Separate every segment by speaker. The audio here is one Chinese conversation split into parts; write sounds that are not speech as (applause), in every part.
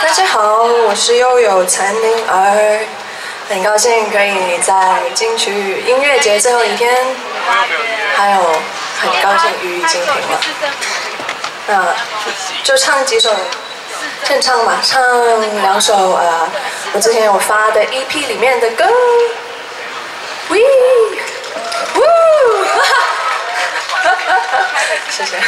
Speaker 1: 大家好，我是悠悠残灵儿，很高兴可以在金曲音乐节最后一天，还有很高兴予以金评了。那就唱几首现唱吧，唱两首呃，我之前有发的 EP 里面的歌。(laughs) 谢谢。哦，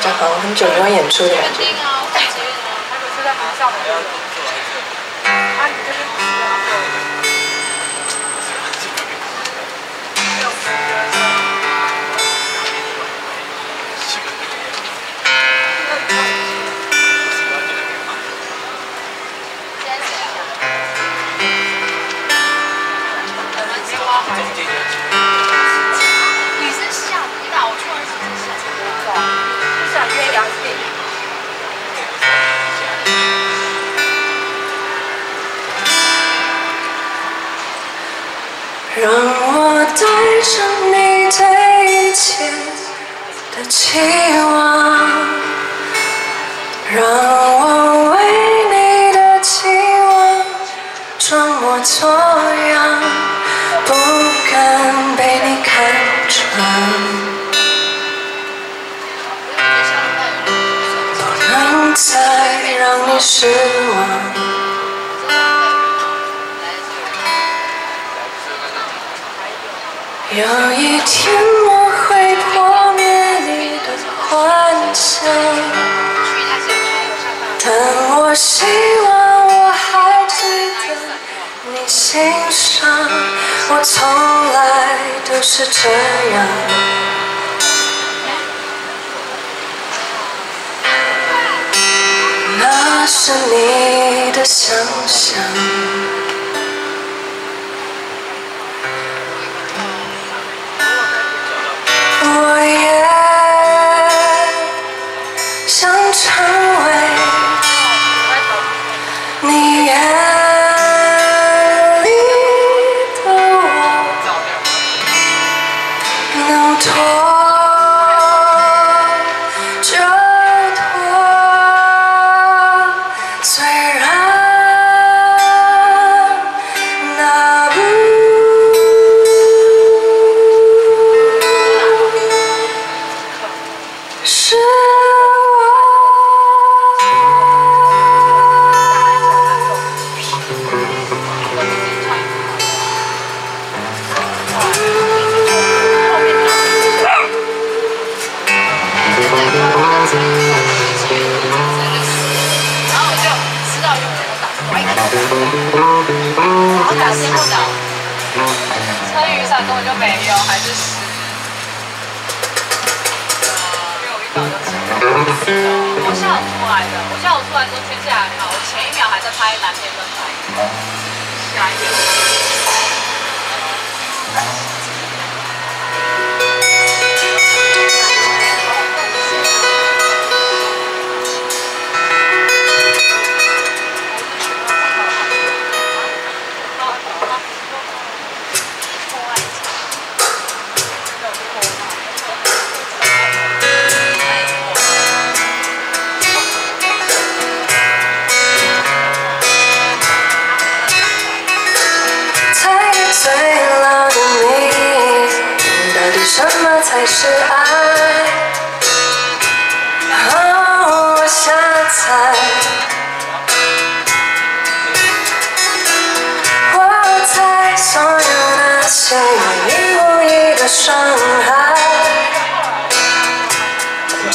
Speaker 1: 这好我很久没有演出的感有一天我会破灭你的幻想，但我希望我还记得你心上，我从来都是这样。那是你的想象。我也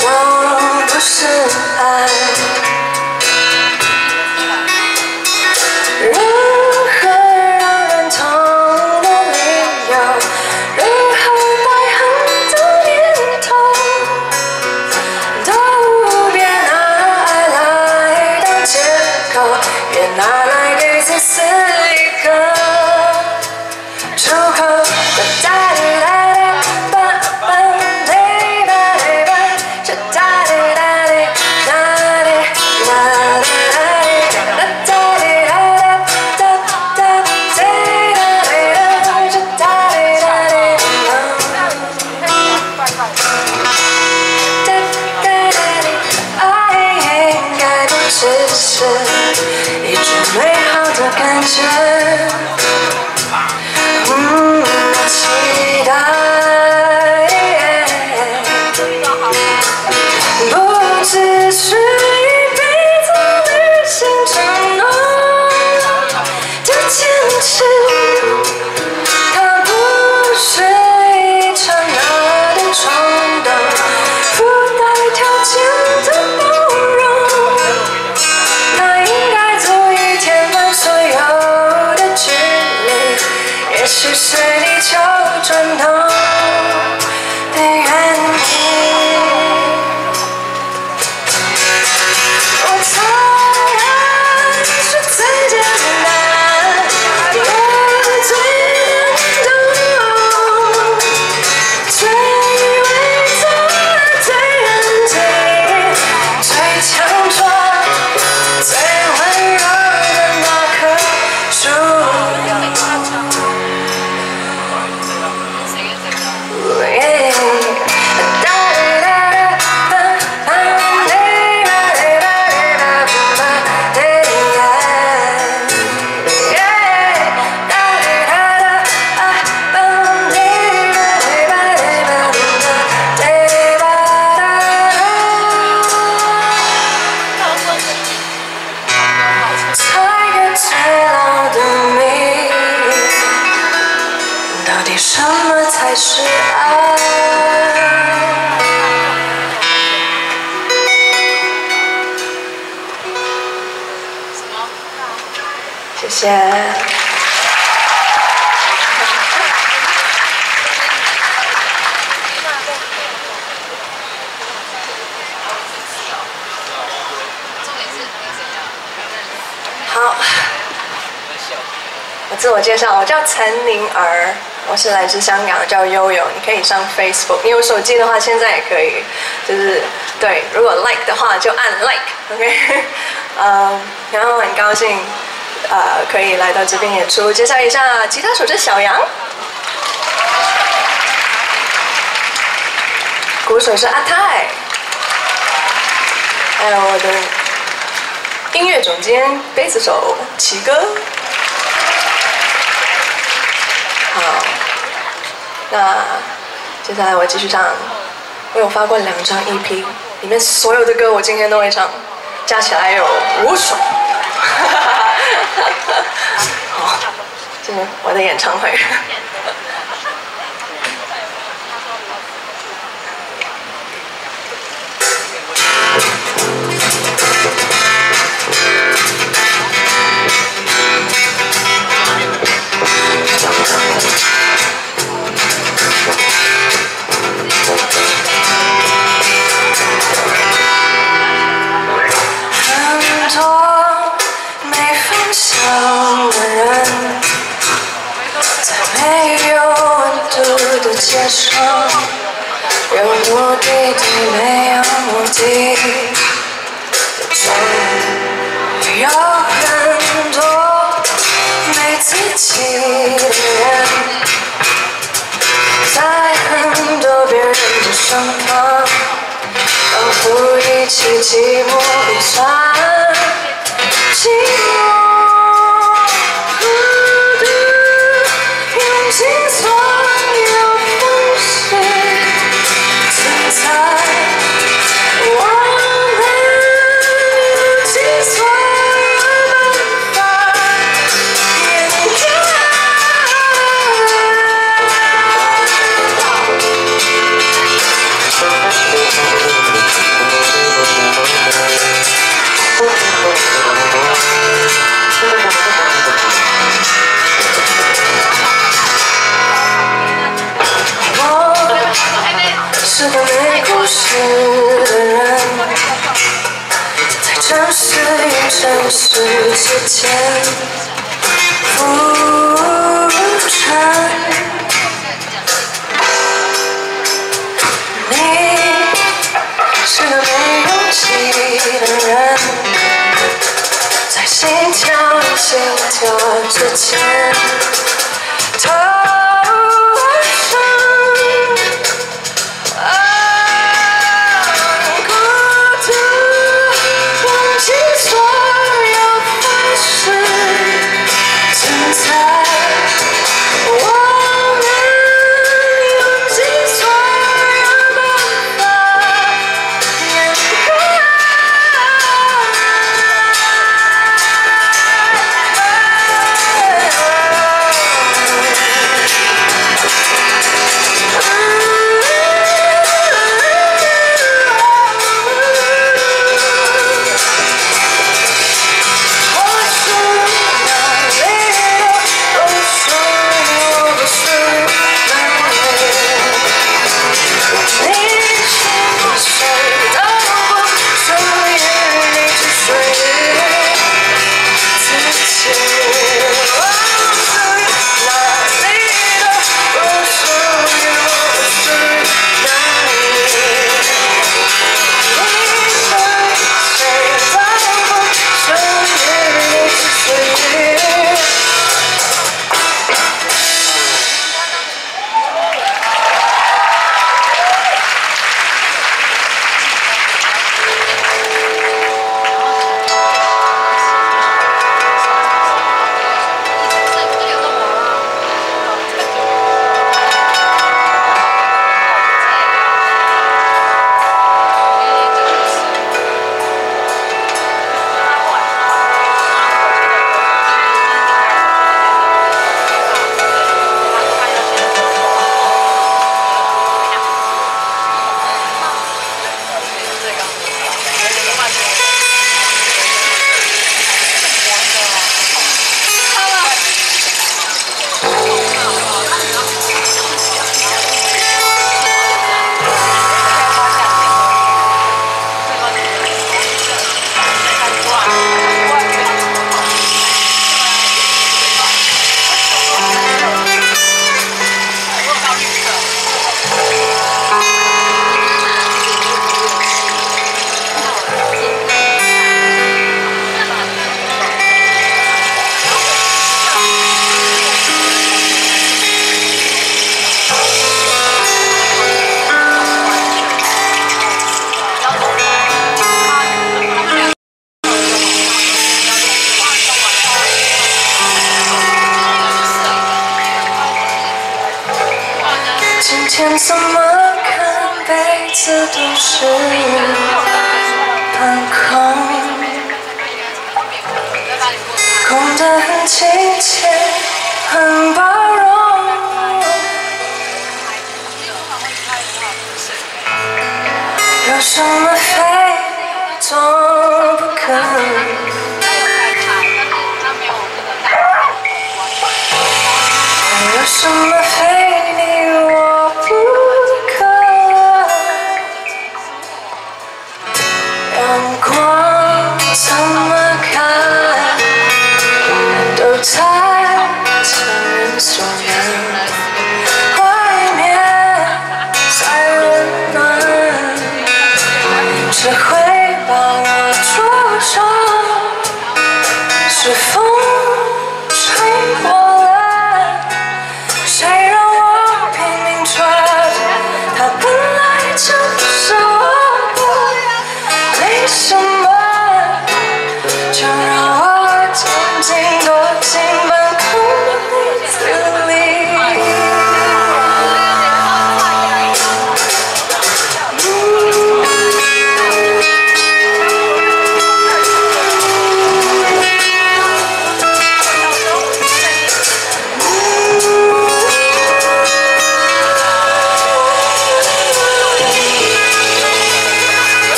Speaker 1: 都不 time.
Speaker 2: 谢。好，我自我介绍，我叫陈宁儿，我是来自香港，叫悠悠。你可以上 Facebook，你有手机的话，现在也可以，就是对，如果 like 的话就按 like，OK，(laughs) 嗯，然后很高兴，呃，可以来到这边演出。介绍一下，吉他手是小杨，鼓手是阿泰，还有我的音乐总监、贝斯手齐哥。好，那接下来我继续唱。我有发过两张 EP，里面所有的歌我今天都会唱，加起来有五首。我的演唱会。很多没方向的人，在没有温度的街上，有目的地没有目的的中，有很多没自己的人，在很多别人的身旁。仿佛一起寂寞个没故事的人，在城市与城市之间浮沉。你是个没勇气的人，在心跳与心跳之间有
Speaker 1: 什么非做不可？有什么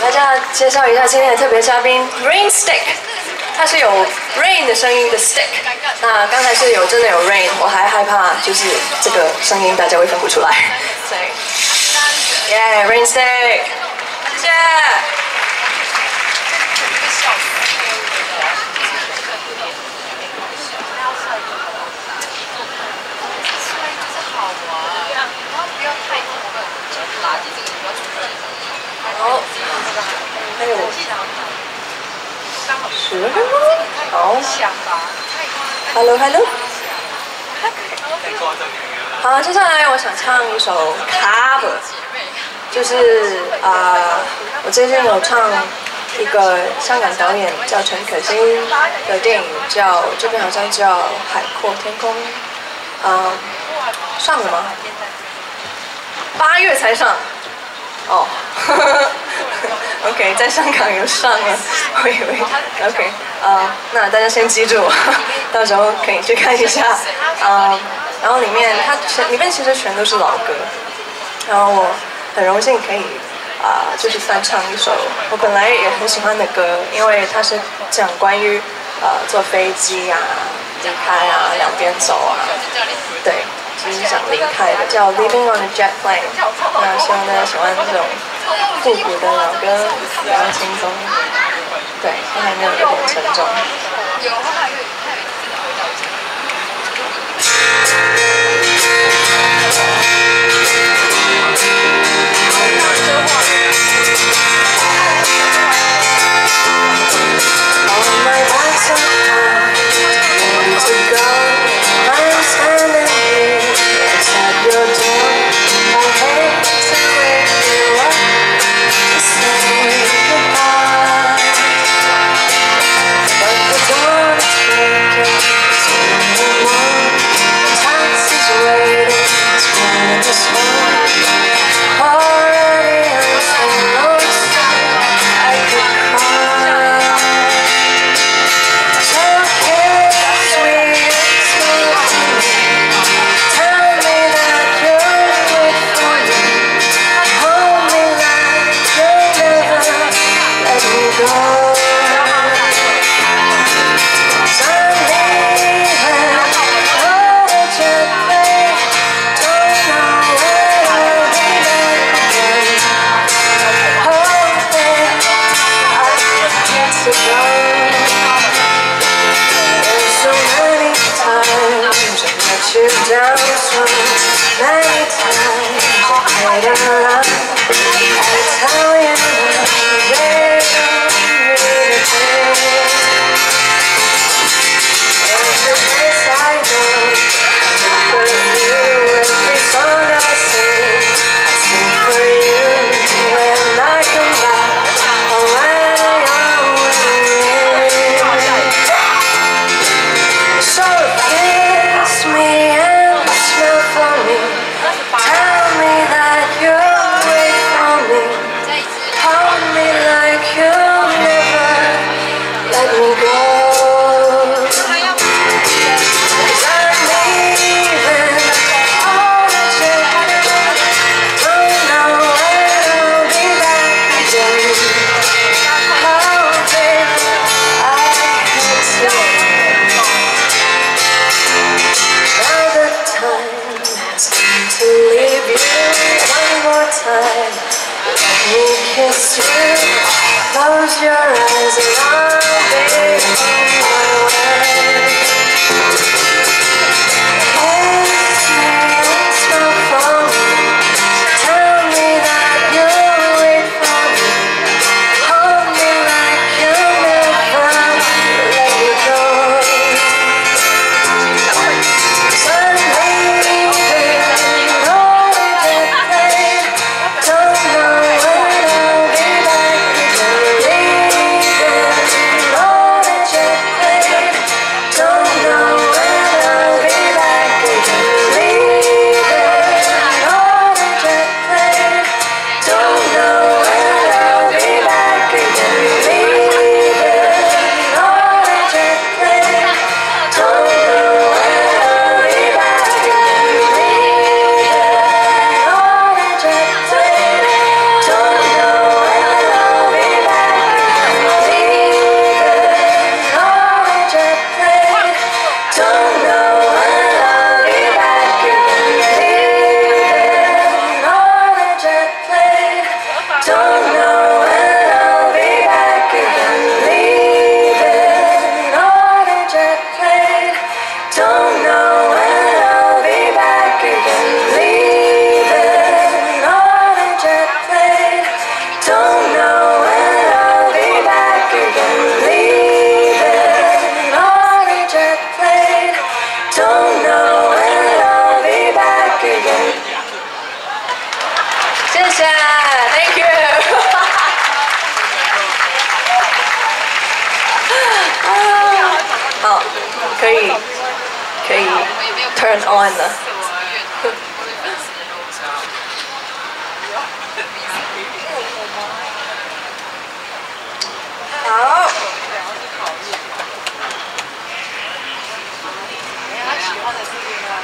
Speaker 1: 大家介绍一下今天的特别嘉宾 Rain Stick，它是有 rain 的声音的 stick。那刚才是有真的有 rain，我还害怕就是这个声音大家会分不出来。所以，耶、rain stick，谢谢。好，还有十分钟。好，Hello Hello。好，接下来我想唱一首 cover，就是啊、我最近有唱一个香港导演叫陈可辛的电影，叫这边好像叫《海阔天空》，啊、上了吗？八月才上。哦 (laughs) OK，在香港有上了，我以为 OK，呃，那大家先记住，(laughs) 到时候可以去看一下，啊、然后里面它全里面其实全都是老歌，然后我很荣幸可以啊，就是翻唱一首我本来也很喜欢的歌，因为它是讲关于呃坐飞机啊、离开啊、两边走啊，对，其实想离开的，叫《Living on a Jet Plane》。那希望大家喜欢这种复古的老歌，比较轻松，对，还没有有点沉重。有，还有还有真的回到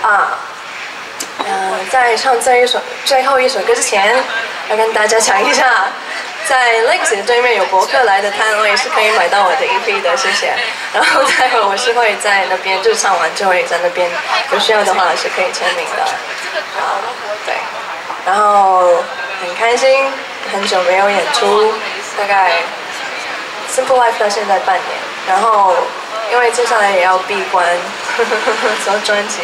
Speaker 1: 啊，嗯，在唱这一首最后一首歌之前，
Speaker 2: 要跟大家讲一下，在 Links 对面有博客来的摊位是可以买到我的 EP 的，谢谢。然后待会我是会在那边，就唱完就会在那边，有需要的话是可以签名的。啊，对。然后很开心，很久没有演出，大概 Simple Life 到现在半年。然后因为接下来也要闭关，(laughs) 做专辑，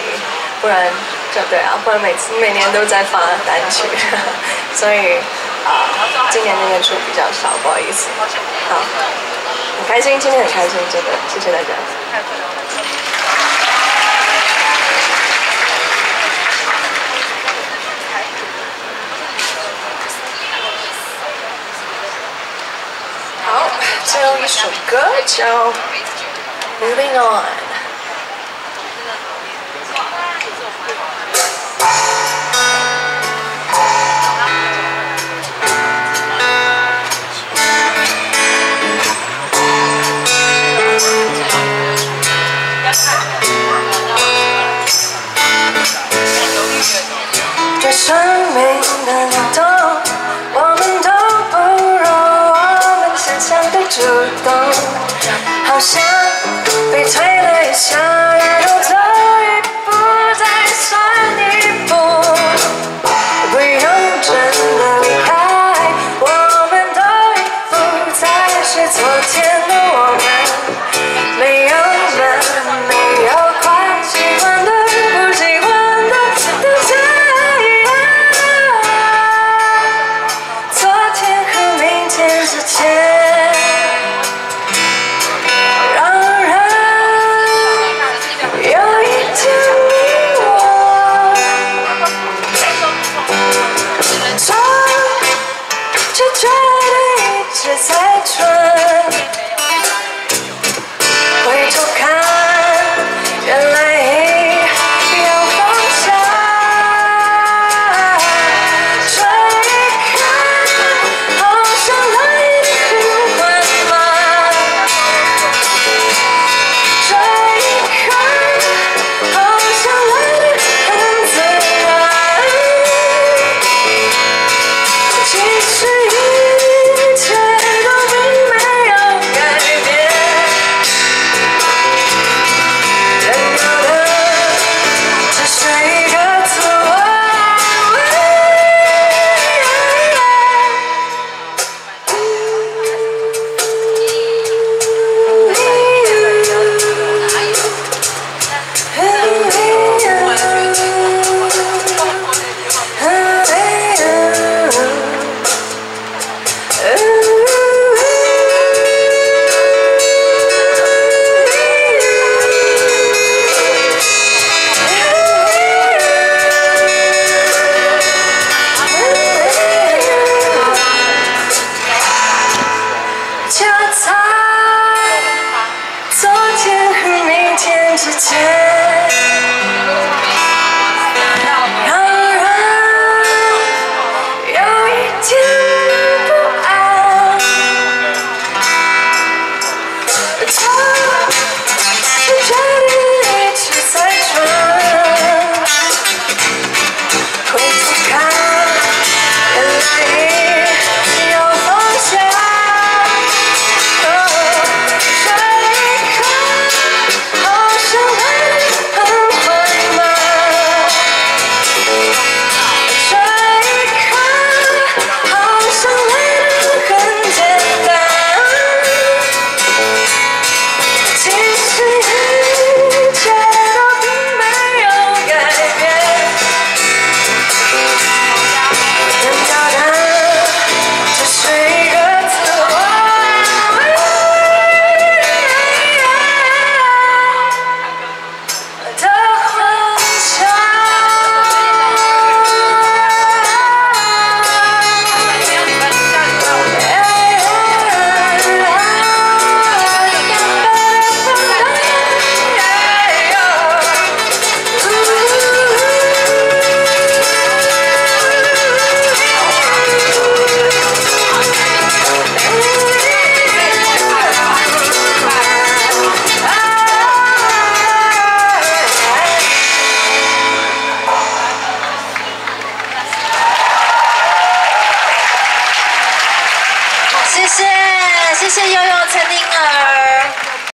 Speaker 2: 不然就对啊，不然每次每年都在发单曲，(laughs) 所以啊，今年的演出比较少，不好意思。好，很开心，今天很开心，真的，谢谢大家。好，最后一首歌叫《在生
Speaker 1: 命的流动，我们都不如我们想象的主动，好像。Between us, take